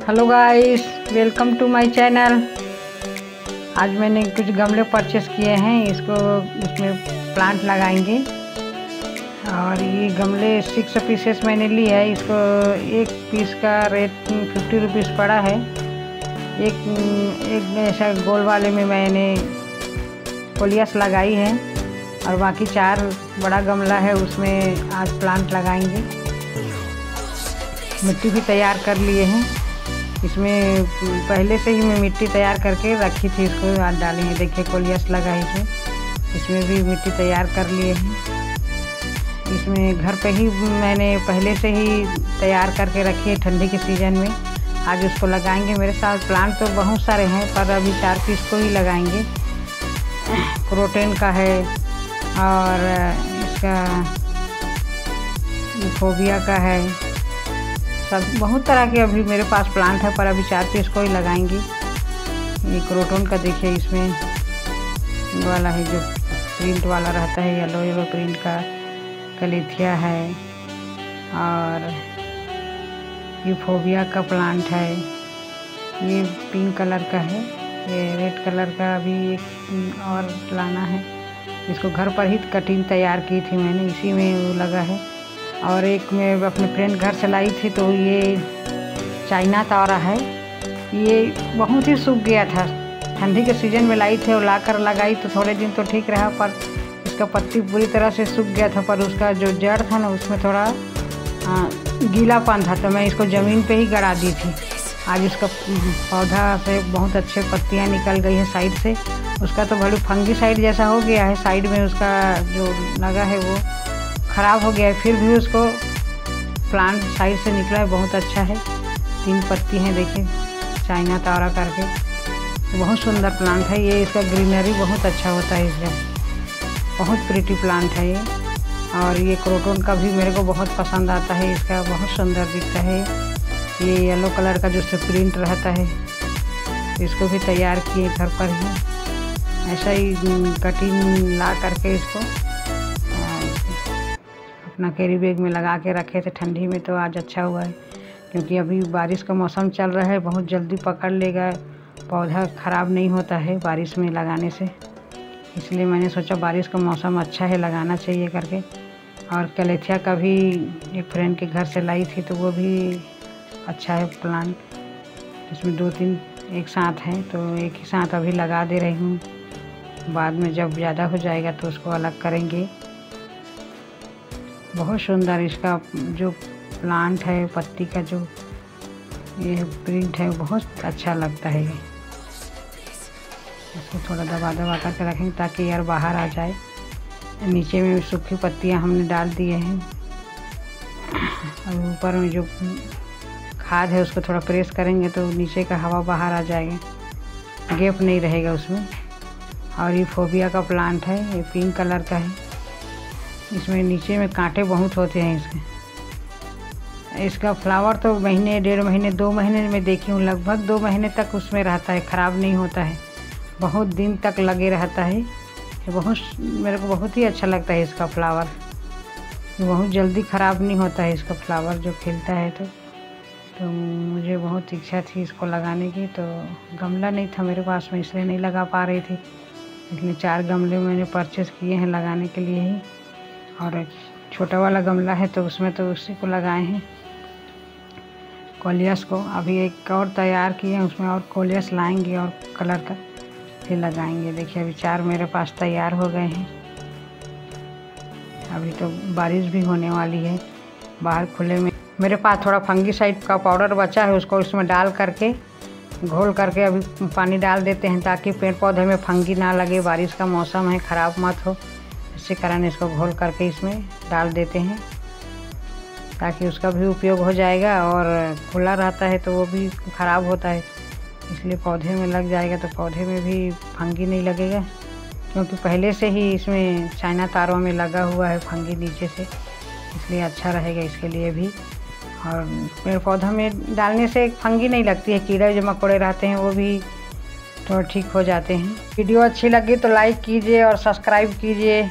Hello guys welcome to my channel आज मैंने कुछ गमले परचेस किए हैं। इसको इसमें प्लांट लगाएँगे। और ये गमले सिक्स पीसेस मैंने लिए है। इसको एक पीस का रेट फिफ्टी रुपीज़ पड़ा है। एक एक ऐसा गोल वाले में मैंने कोलियस लगाई है। और बाकी चार बड़ा गमला है, उसमें आज प्लांट लगाएँगे। मिट्टी भी तैयार कर लिए हैं। इसमें पहले से ही मैं मिट्टी तैयार करके रखी थी इसको, आज डाली है। देखिए, कोलियस लगा है इसमें। इसमें भी मिट्टी तैयार कर लिए हैं। इसमें घर पे ही मैंने पहले से ही तैयार करके रखी है ठंडी के सीज़न में। आज उसको लगाएँगे मेरे साथ। प्लांट तो बहुत सारे हैं, पर अभी चार पीस को ही लगाएँगे। क्रोटेन का है और इसका फोबिया का है। सब बहुत तरह के अभी मेरे पास प्लांट है, पर अभी चार पीस को ही लगाएँगे। ये क्रोटोन का देखिए इसमें। वाला है जो प्रिंट वाला रहता है येलो येलो प्रिंट का कलेथिया है। और ये फोबिया का प्लांट है। ये पिंक कलर का है। ये रेड कलर का अभी एक और लाना है। इसको घर पर ही कटिंग तैयार की थी मैंने, इसी में वो लगा है। और एक मैं अपने फ्रेंड घर से लाई थी तो ये चाइना तारा है। ये बहुत ही सूख गया था। ठंडी के सीज़न में लाई थी और ला कर लगाई तो थोड़े दिन तो ठीक रहा, पर इसका पत्ती पूरी तरह से सूख गया था, पर उसका जो जड़ था ना, उसमें थोड़ा गीलापन था तो मैं इसको ज़मीन पे ही गड़ा दी थी। आज उसका पौधा से बहुत अच्छे पत्तियाँ निकल गई है साइड से। उसका तो बड़ी फंगी साइड जैसा हो गया है, साइड में उसका जो लगा है वो ख़राब हो गया है, फिर भी उसको प्लांट साइड से निकला है, बहुत अच्छा है। तीन पत्ती हैं, देखिए, चाइना तारा करके। बहुत सुंदर प्लांट है ये, इसका ग्रीनरी बहुत अच्छा होता है इसका। बहुत प्रिटी प्लांट है ये। और ये क्रोटोन का भी मेरे को बहुत पसंद आता है, इसका बहुत सुंदर दिखता है। ये येलो कलर का जो प्रिंट रहता है, इसको भी तैयार किए घर पर ही। ऐसा ही कटिंग ला करके इसको अपना कैरी बैग में लगा के रखे थे। ठंडी में तो आज अच्छा हुआ है, क्योंकि अभी बारिश का मौसम चल रहा है, बहुत जल्दी पकड़ लेगा पौधा ख़राब नहीं होता है बारिश में लगाने से। इसलिए मैंने सोचा बारिश का मौसम अच्छा है, लगाना चाहिए करके। और कलेथिया का भी एक फ्रेंड के घर से लाई थी तो वो भी अच्छा है प्लांट इसमें दो तीन एक साथ हैं तो एक ही साथ अभी लगा दे रही हूँ। बाद में जब ज़्यादा हो जाएगा तो उसको अलग करेंगे। बहुत सुंदर इसका जो प्लांट है, पत्ती का जो ये प्रिंट है, बहुत अच्छा लगता है। ये इसको थोड़ा दबा दबा करके रखेंगे ताकि यार बाहर आ जाए। नीचे में सूखी पत्तियाँ हमने डाल दिए हैं। और ऊपर में जो खाद है उसको थोड़ा प्रेस करेंगे तो नीचे का हवा बाहर आ जाएगा। गैप नहीं रहेगा उसमें। और ये फोबिया का प्लांट है, ये पिंक कलर का है। इसमें नीचे में कांटे बहुत होते हैं इसके। इसका फ्लावर तो महीने, डेढ़ महीने, दो महीने में देखी हूँ लगभग दो महीने तक उसमें रहता है, ख़राब नहीं होता है। बहुत दिन तक लगे रहता है। बहुत मेरे को बहुत ही अच्छा लगता है इसका फ्लावर। बहुत जल्दी ख़राब नहीं होता है इसका फ्लावर जो खिलता है तो। तो मुझे बहुत इच्छा थी इसको लगाने की तो गमला नहीं था मेरे पास में, इसलिए नहीं लगा पा रही थी। इसलिए चार गमले मैंने परचेज़ किए हैं लगाने के लिए ही। और छोटा वाला गमला है तो उसमें तो उसी को लगाए हैं। कोलियस को अभी एक और तैयार किए हैं, उसमें और कोलियस लाएँगे और कलर का फिर लगाएँगे। देखिए, अभी चार मेरे पास तैयार हो गए हैं। अभी तो बारिश भी होने वाली है। बाहर खुले में मेरे पास थोड़ा फंगी साइड का पाउडर बचा है, उसको उसमें डाल करके, घोल करके अभी पानी डाल देते हैं ताकि पेड़ पौधे में फंगी ना लगे। बारिश का मौसम है, ख़राब मत हो। इसी कारण इसको घोल करके इसमें डाल देते हैं, ताकि उसका भी उपयोग हो जाएगा और खुला रहता है तो वो भी ख़राब होता है। इसलिए पौधे में लग जाएगा तो पौधे में भी फंगी नहीं लगेगा, क्योंकि पहले से ही इसमें चाइना तारों में लगा हुआ है फंगी नीचे से, इसलिए अच्छा रहेगा इसके लिए भी। और पेड़ पौधों में डालने से फंगी नहीं लगती है, कीड़े जो मकोड़े रहते हैं वो भी थोड़ा ठीक हो जाते हैं। वीडियो अच्छी लगी तो लाइक कीजिए और सब्सक्राइब कीजिए।